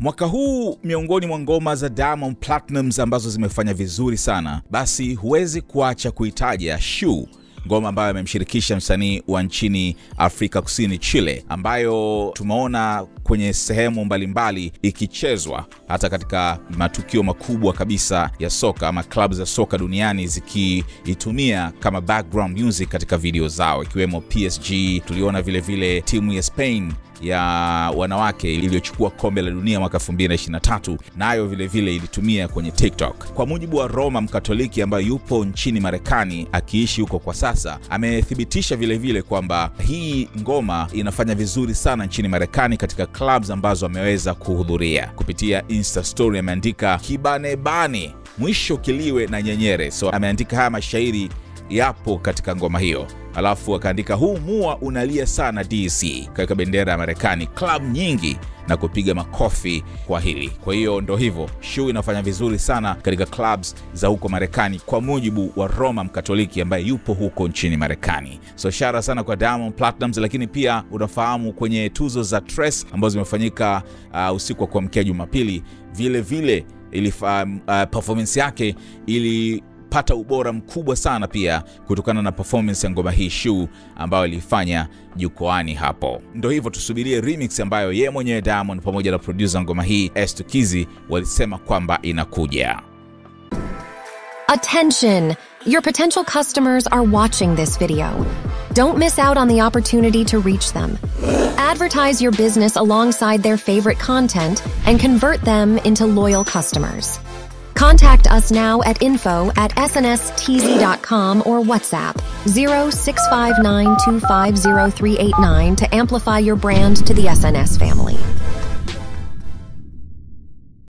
Mwaka huu miongoni mwa ngoma za Diamond Platnumz ambazo zimefanya vizuri sana, basi huwezi kuacha kuitaja shu ngoma ambayo amemshirikisha msanii wa nchini Afrika Kusini Chile, ambayo tumeona kwenye sehemu mbalimbali ikichezwa hata katika matukio makubwa kabisa ya soka ama klabu za soka duniani zikiitumia kama background music katika video zao, ikiwemo PSG. Tuliona vilevile vile timu ya Spain ya wanawake iliyochukua kombe la dunia mwaka 2023 nayo vile vile ilitumia kwenye TikTok. Kwa mujibu wa Roma Mkatoliki ambaye yupo nchini Marekani akiishi huko kwa sasa, amethibitisha vilevile vile kwamba hii ngoma inafanya vizuri sana nchini Marekani katika clubs ambazo ameweza kuhudhuria. Kupitia Insta story ameandika kibanebane mwisho kiliwe na nyenyere. So ameandika haya mashairi yapo katika ngoma hiyo alafu akaandika huu mua unalia sana DC, kaweka bendera ya Marekani, klabu nyingi na kupiga makofi kwa hili. Kwa hiyo ndo hivyo, Shu inafanya vizuri sana katika clubs za huko Marekani, kwa mujibu wa Roma Mkatoliki ambaye yupo huko nchini Marekani. So shara sana kwa Diamond Platnumz, lakini pia unafahamu kwenye tuzo za Tres ambazo zimefanyika uh, usiku wa kuamkia Jumapili, vile vile uh, performance yake ili pata ubora mkubwa sana pia kutokana na performance ya ngoma hii Shoe ambayo ilifanya jukwani hapo. Ndo hivyo, tusubirie remix ambayo yeye mwenyewe Diamond pamoja na producer ngoma hii Estukizi walisema kwamba inakuja. Attention! Your potential customers are watching this video. Don't miss out on the opportunity to reach them. Advertise your business alongside their favorite content and convert them into loyal customers. Contact us now at info at snstz.com or WhatsApp 0659250389 to amplify your brand to the SNS family.